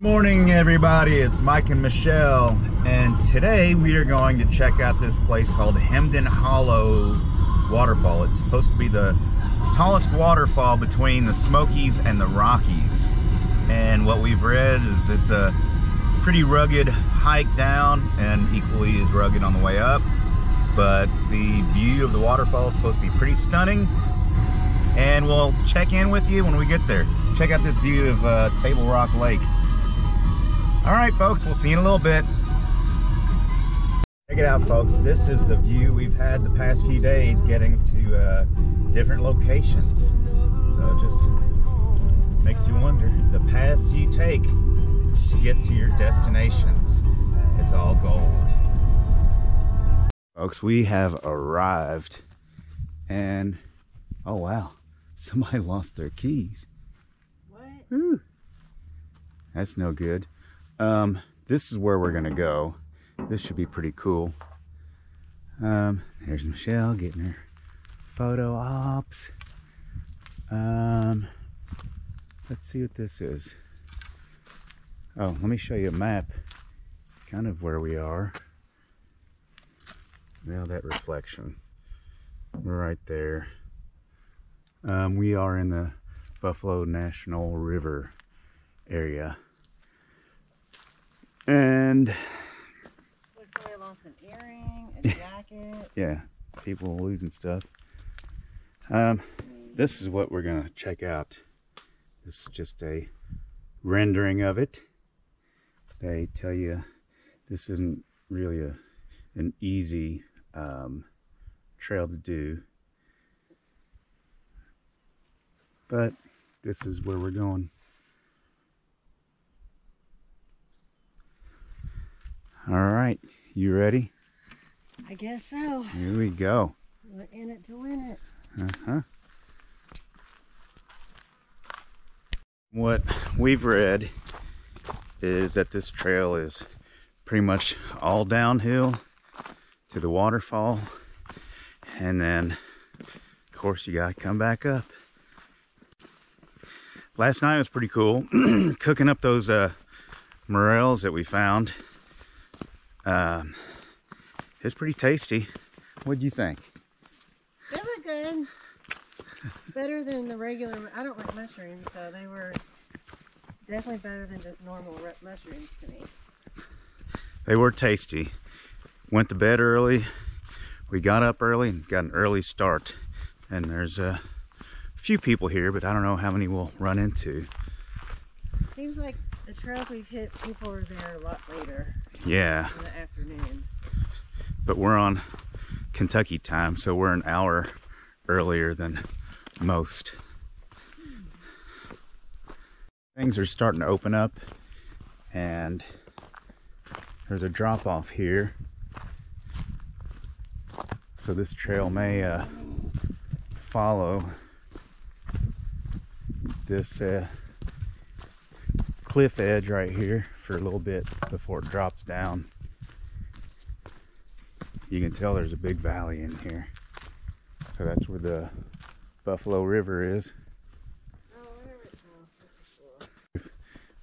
Morning everybody, it's Mike and Michelle and today we are going to check out this place called Hemmed-in Hollow Waterfall. It's supposed to be the tallest waterfall between the Smokies and the Rockies and what we've read is it's a pretty rugged hike down and equally as rugged on the way up but the view of the waterfall is supposed to be pretty stunning and we'll check in with you when we get there. Check out this view of uh, Table Rock Lake. All right, folks, we'll see you in a little bit. Check it out, folks. This is the view we've had the past few days getting to uh, different locations. So it just makes you wonder the paths you take to get to your destinations. It's all gold. Folks, we have arrived and oh wow, somebody lost their keys. What? Whew. That's no good. Um, this is where we're gonna go. This should be pretty cool. Um, there's Michelle getting her photo ops. Um, let's see what this is. Oh, let me show you a map, kind of where we are. Now that reflection, right there. Um, we are in the Buffalo National River area. And Looks like I lost an earring, a jacket. yeah, people losing stuff. Um, this is what we're gonna check out. This is just a rendering of it. They tell you this isn't really a an easy um, trail to do, but this is where we're going. All right, you ready? I guess so. Here we go. We're in it to win it. Uh-huh. What we've read is that this trail is pretty much all downhill to the waterfall and then of course you gotta come back up. Last night was pretty cool cooking up those uh, morels that we found. Um, it's pretty tasty. What'd you think? They were good. Better than the regular. I don't like mushrooms, so they were definitely better than just normal mushrooms to me. They were tasty. Went to bed early. We got up early and got an early start. And there's a few people here, but I don't know how many we'll run into. Seems like trails we've hit, people are there a lot later Yeah, in the afternoon. but we're on Kentucky time, so we're an hour earlier than most. Things are starting to open up, and there's a drop off here. So this trail may uh, follow this uh, cliff edge right here for a little bit before it drops down. You can tell there's a big valley in here. So that's where the Buffalo River is.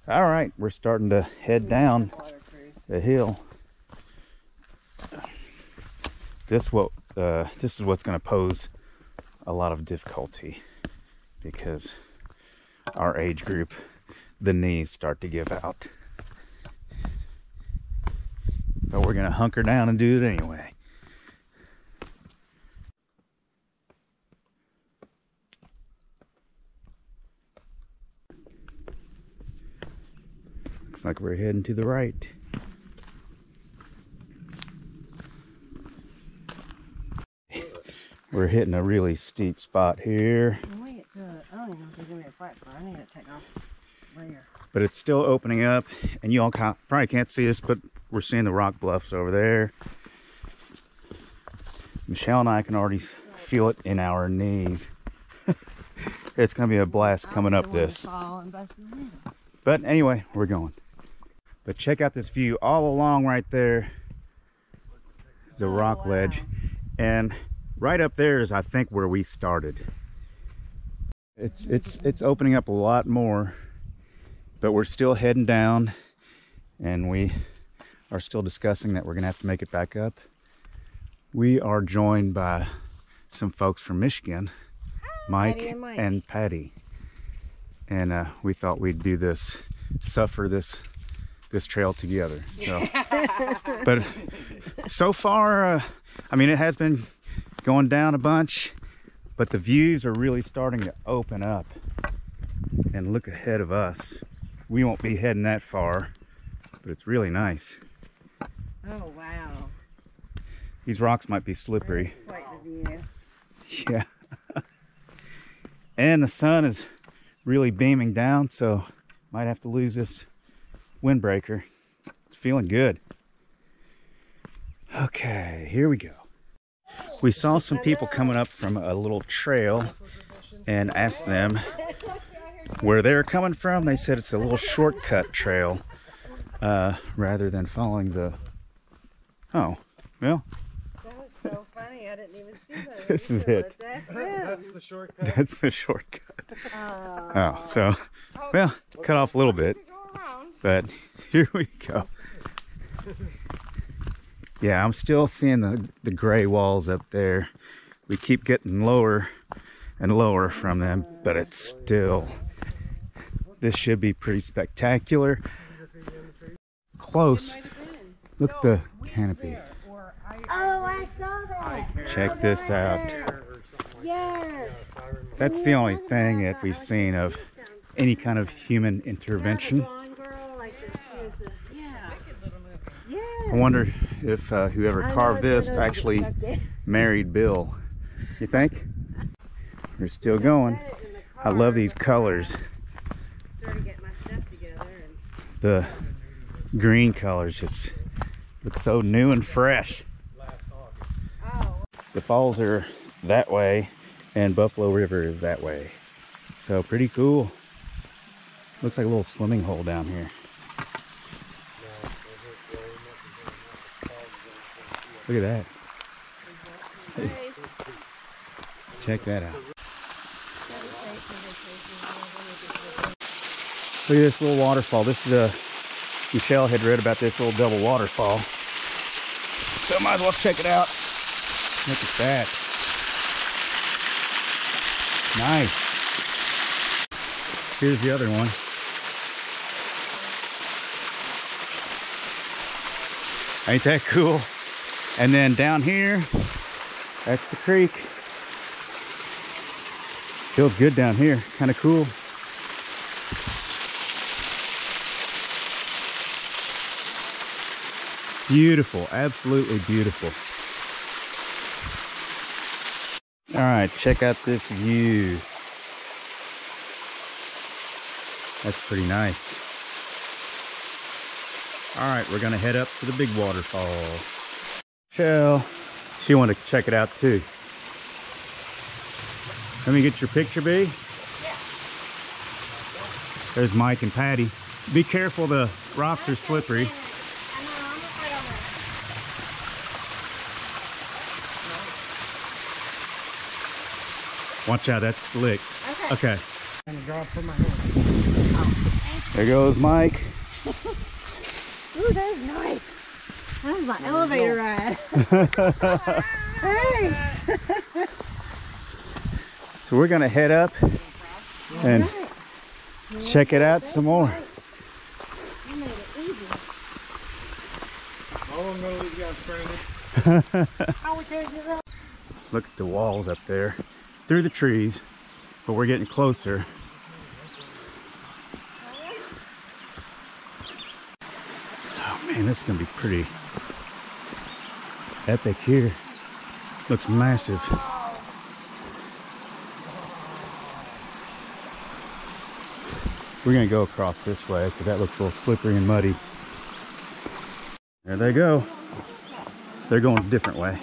All right, we're starting to head down the hill. This what uh, this is what's going to pose a lot of difficulty because our age group, the knees start to give out. But we're going to hunker down and do it anyway. Looks like we're heading to the right. We're hitting a really steep spot here, When we get to it, I don't even know if there's gonna be a flat spot. I need to take off layer. but it's still opening up. And you all probably can't see this, but we're seeing the rock bluffs over there. Michelle and I can already feel it in our knees. it's going to be a blast coming up this. Fall and bust my head. But anyway, we're going. But check out this view all along right there. The Oh, rock wow. ledge. And right up there is I think where we started. It's it's it's opening up a lot more. But we're still heading down and we are still discussing that we're gonna have to make it back up. We are joined by some folks from Michigan, Mike Patty and Mike. and Patty. And uh, we thought we'd do this, suffer this this trail together. So, but so far, uh, I mean, it has been going down a bunch, but the views are really starting to open up. And look ahead of us. We won't be heading that far, but it's really nice. Oh wow. These rocks might be slippery. Quite the view. Yeah. and the sun is really beaming down, so might have to lose this windbreaker. It's feeling good. Okay, here we go. We saw some people coming up from a little trail and asked them where they're coming from. They said it's a little shortcut trail uh, rather than following the. Oh, well, That was so funny. I didn't even see that. This is it. Let's the shortcut. that's the shortcut. Oh. Oh, so, well, cut off a little bit, but here we go. Yeah, I'm still seeing the, the gray walls up there. We keep getting lower and lower from them, but it's still, this should be pretty spectacular. Close. Look at the canopy. Oh, I saw that. Check this out. Yes. That's the only thing that we've seen of any kind of human intervention. Blonde girl, like the, she was the, yeah. I wonder if uh, whoever carved this actually married Bill. You think? We're still going. that in the I love these colors. The green colors just look so new and fresh. oh, The falls are that way and Buffalo River is that way. So pretty cool. Looks like a little swimming hole down here. Look at that. Hey. Check that out. Look at this little waterfall. This is a Michelle had read about this little double waterfall. So might as well check it out. Look at that. Nice. Here's the other one. Ain't that cool? And then down here, that's the creek. Feels good down here. Kind of cool. Beautiful. Absolutely beautiful. All right, check out this view. That's pretty nice. All right, we're gonna head up to the big waterfall. Shell, she wanted to check it out too. Let me get your picture, B. Yeah. There's Mike and Patty. Be careful, the rocks are slippery. Watch out, that's slick. Okay. There goes Mike. Ooh, that is nice. That was my elevator ride. Thanks. So we're gonna head up and check it out some more. You made it easy. I'm gonna leave you guys stranded. How we gonna do that? Look at the walls up there through the trees, but we're getting closer. Oh man, this is gonna be pretty epic here. Looks massive. We're gonna go across this way because that looks a little slippery and muddy. There they go. They're going a different way.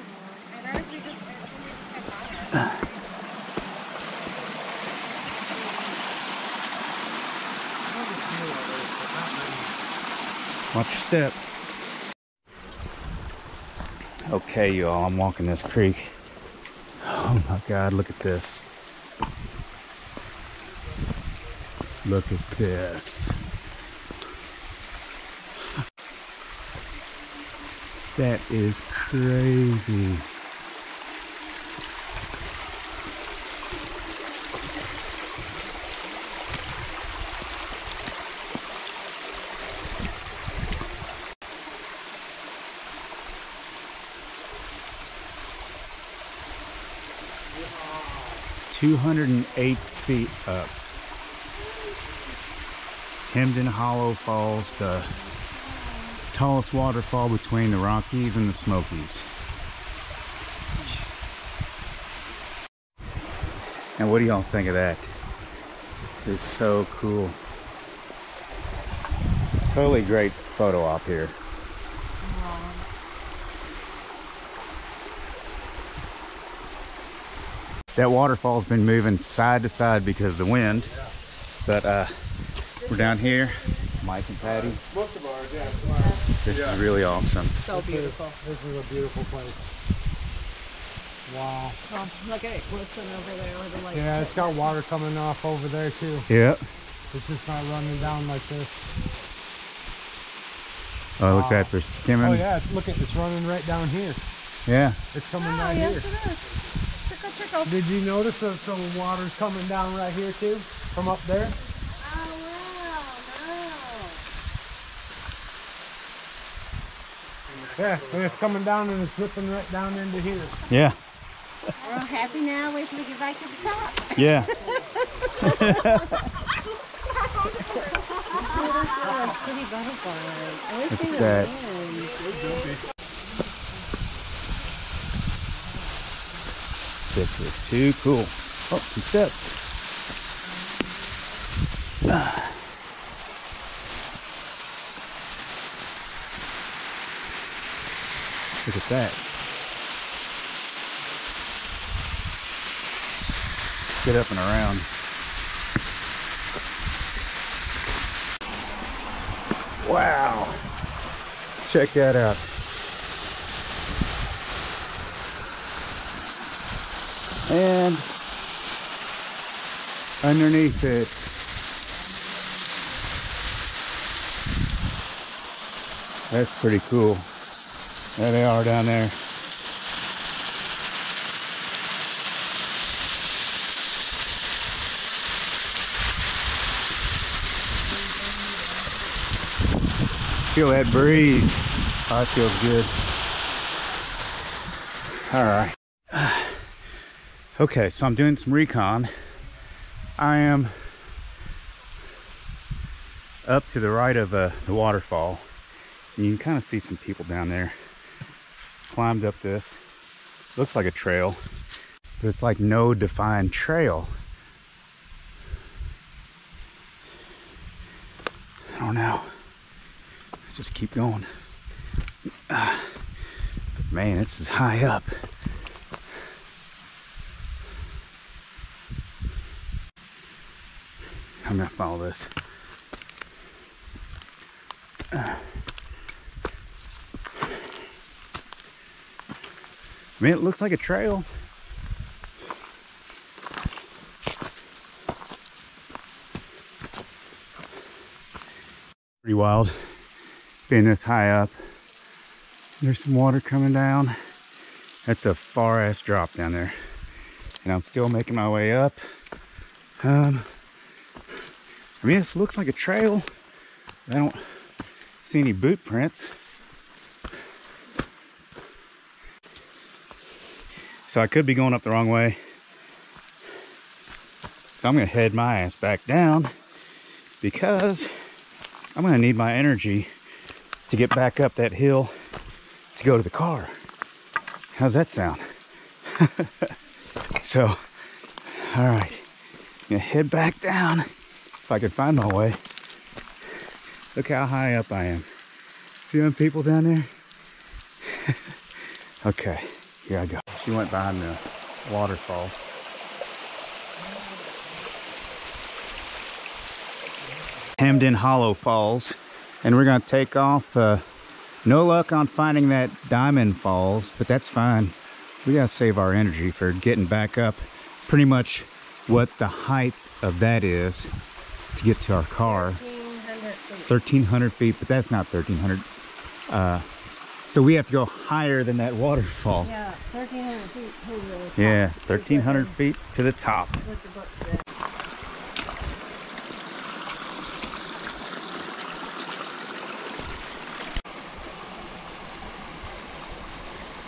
Watch your step. Okay, y'all, I'm walking this creek. Oh my God, look at this. Look at this. That is crazy. Two hundred and eight feet up. Hemmed-in Hollow Falls, the tallest waterfall between the Rockies and the Smokies. And what do y'all think of that? It's so cool. Totally great photo op here. That waterfall's been moving side to side because of the wind. But uh, we're down here, Mike and Patty. Most of ours, yeah. This is really awesome. So beautiful. This is a beautiful place. Wow. Oh, look at it glistening over there with the lights. Yeah, it's got water coming off over there too. Yep. It's just not running down like this. Oh, look at Wow. that. They're skimming. Oh yeah, look at it's running right down here. Yeah. It's coming Oh, down yes, here. it is. Trickle, trickle. Did you notice that the water's coming down right here too? From up there? Oh, wow, Yeah, and it's coming down and it's dripping right down into here. Yeah. We're all happy now. Wait till we get back to the top. Yeah. Pretty butterfly. I wish Look they at would that. land. This is too cool. Oh, some steps. Ah. Look at that. Get up and around. Wow. Check that out. And underneath it, that's pretty cool. There they are down there. Feel that breeze. Oh, that feels good. All right. Okay, so I'm doing some recon. I am up to the right of uh, the waterfall. And you can kind of see some people down there. Climbed up this. Looks like a trail, but it's like no defined trail. I don't know. Just keep going. But man, this is high up. I'm gonna follow this. Uh, I mean, it looks like a trail. Pretty wild being this high up. There's some water coming down. That's a far ass drop down there. And I'm still making my way up. Um, I mean, this looks like a trail. I don't see any boot prints. So I could be going up the wrong way. So I'm gonna head my ass back down because I'm gonna need my energy to get back up that hill to go to the car. How's that sound? so, all right, I'm gonna head back down if I can find my way. Look how high up I am. See them people down there? okay, here I go. She went behind the waterfall. Hemmed-in Hollow Falls. And we're gonna take off. Uh, no luck on finding that Diamond Falls, but that's fine. We gotta save our energy for getting back up. Pretty much what the height of that is to get to our car. 1,500 feet. 1300 feet, but that's not 1300. Uh, So we have to go higher than that waterfall. Yeah, 1,300 feet to the top. Yeah, 1,300 feet to the top. What the book said.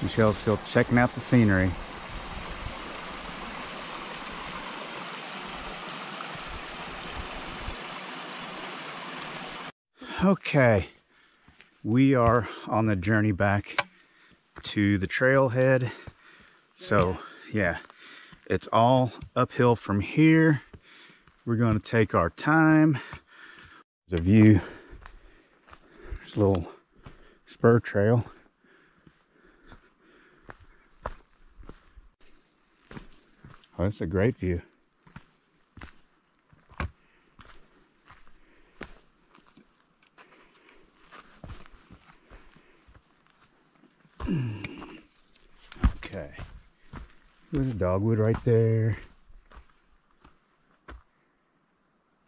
Michelle's still checking out the scenery. Okay, we are on the journey back to the trailhead. So, yeah, it's all uphill from here. We're going to take our time. There's a view. There's a little spur trail. Oh, that's a great view. Okay. There's a dogwood right there.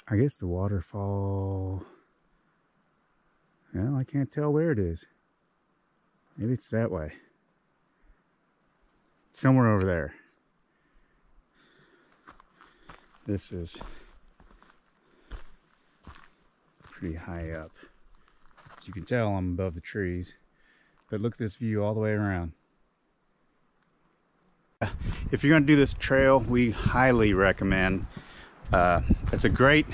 I guess the waterfall. Well, I can't tell where it is. Maybe it's that way. Somewhere over there. This is pretty high up. As you can tell, I'm above the trees. But look at this view all the way around. If you're going to do this trail, we highly recommend. Uh, it's a great,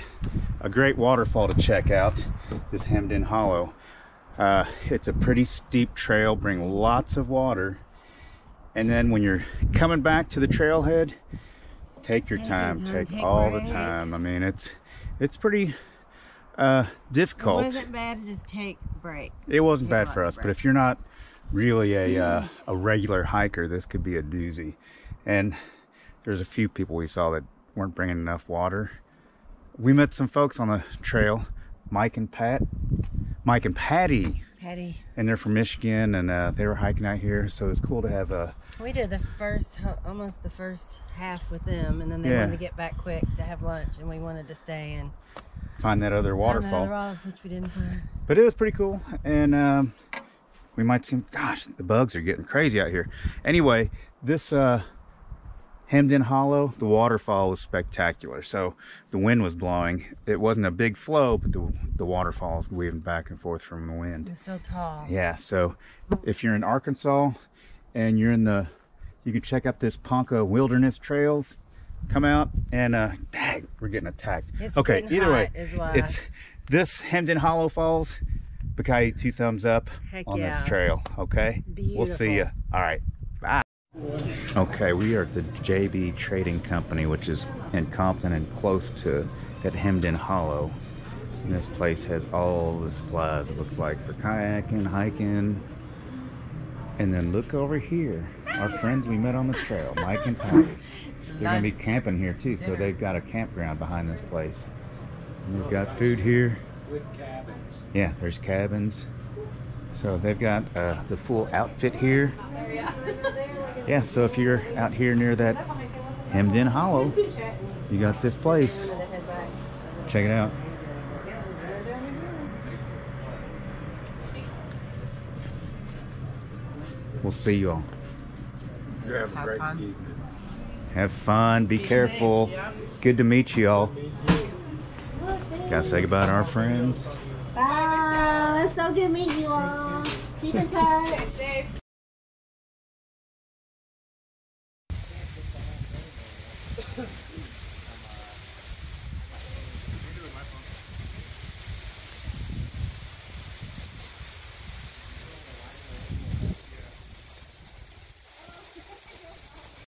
a great waterfall to check out. This Hemmed-in Hollow. Uh, it's a pretty steep trail, bring lots of water. And then when you're coming back to the trailhead, take your Take your time, time, take take all the time. I mean, it's it's pretty uh, It difficult. wasn't bad to just take breaks. It wasn't Take bad for us, but if you're not really a uh, a regular hiker, this could be a doozy. And there's a few people we saw that weren't bringing enough water. We met some folks on the trail, Mike and Pat, Mike and Patty, Patty, and they're from Michigan, and uh, they were hiking out here. So it's cool to have a we did the first, almost the first half with them, and then they Yeah. wanted to get back quick to have lunch, and we wanted to stay and find that other waterfall. water- which we didn't find. but it was pretty cool and um, we might see gosh the bugs are getting crazy out here anyway this uh hemmed in hollow the waterfall was spectacular. So the wind was blowing. It wasn't a big flow but the, the waterfall was weaving back and forth from the It wind. Was so tall. yeah so if you're in arkansas and you're in the you can check out this ponca wilderness trails. Come out and uh dang, we're getting attacked. It's okay either way it's this hemmed in hollow falls Bucayu, two thumbs up Heck on yeah. this trail okay? Beautiful. we'll see you all right okay we are at the jb trading company which is in compton and close to that Hemden in hollow. And this place has all the supplies it looks like for kayaking hiking. And then look over here our friends we met on the trail mike and patty. They're gonna be camping here too so they've got a campground behind this place. And we've got food here. With cabins. yeah, there's cabins. So they've got uh, the full outfit here. Yeah, so if you're out here near that hemmed in hollow, you got this place. Check it out. We'll see you all. Have a great evening. Have fun. Be careful. Good to meet you all. Gotta say goodbye to our friends. Bye. It's so good meeting you all. Keep in touch.